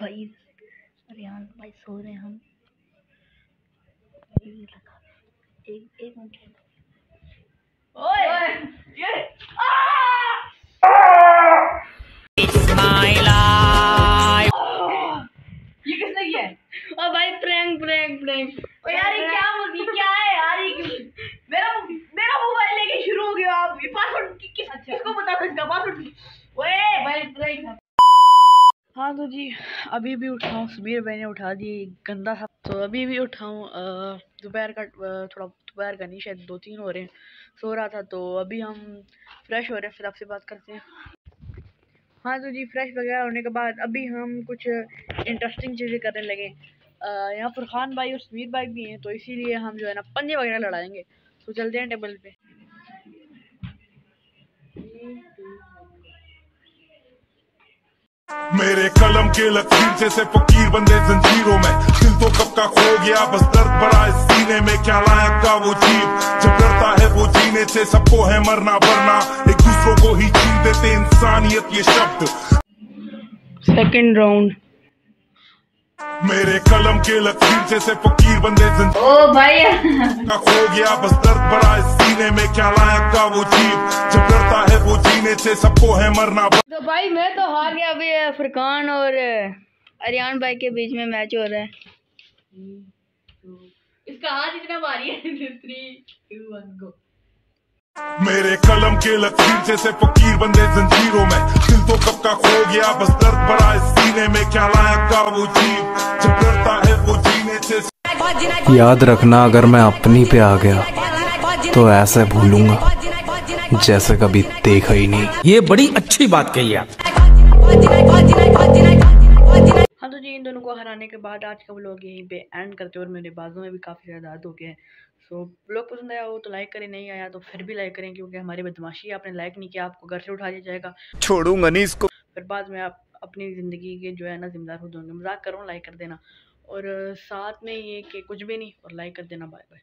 भाई रियान भाई सो रहे हैं हम। एक एक मिनट ओए! ये! ये किसने किया है? ओ भाई प्रैंक प्रैंक प्रैंक। ओ यार ये क्या मुझे क्या है यार ये मेरा मेरा मोबाइल लेके शुरू हो गया आप। ये पासवर्ड किस किसको बता सकता पासवर्ड ओए! भाई प्रैंक हाँ तो जी, अभी भी उठाऊँ समीर भाई ने उठा दिए गंदा था। तो अभी भी उठाऊँ दोपहर का थोड़ा दोपहर का नहीं, शायद दो तीन हो रहे हैं। सो रहा था तो अभी हम फ्रेश हो रहे हैं, फिर आपसे बात करते हैं। हाँ तो जी, फ्रेश वगैरह होने के बाद अभी हम कुछ इंटरेस्टिंग चीज़ें करने लगे। यहाँ फरहान भाई और समीर भाई भी हैं तो इसीलिए हम जो है ना, पंजे वगैरह लड़ाएँगे। तो चलते हैं टेबल पे। मेरे कलम के लकीर जैसे फकीर बंदे जंजीरों में। दिल तो कब का खो गया बस दर्द भरा इस सीने में। क्या लायक का वो जीव? जब डरता है वो जीने से सबको है मरना वरना। एक दूसरों को ही छीन देते इंसानियत ये शब्द। सेकेंड राउंड मेरे कलम के लकीर जैसे फकीर बंदे ओ भाई। का खो गया बस दर्द भरा इस सीने में। क्या लायक का वो जीव? जब डरता है वो से सबको है मरना तो भाई मैं तो हार गया अभी फुरकान और अरियान भाई के बीच में मैच हो रहा है। इसका हाथ इतना भारी है थ्री टू वन गो मेरे कलम के लकीर जैसे फकीर बंदे जंजीरों में। दिल तो कब का खो गया बस दर्द भरा इस सीने में। क्या लायक का वो जीव जब डरता है वो जीने से याद रखना अगर मैं अपनी पे आ गया तो ऐसे भूलूँगा। जैसे कभी देखा ही नहीं। ये बड़ी अच्छी बात कही आप। हाँ तो जी इन दोनों को हराने के बाद आज का व्लॉग यहीं पे एंड करते हैं और मेरे बाजू में भी काफ़ी ज़्यादा दर्द हो गए हैं। सो व्लॉग पसंद आया हो तो लाइक करें नहीं आया तो फिर भी लाइक करें क्योंकि हमारी बदमाशी आपने लाइक नहीं किया आपको घर से उठा दिया जाएगा। छोड़ूँगा नहीं इसको। फिर बाद में आप अपनी ज़िंदगी के जो है ना जिम्मेदार खुद होंगे मज़ाक करो लाइक कर देना। और साथ में ये कि कुछ भी नहीं और लाइक कर देना बाय बाय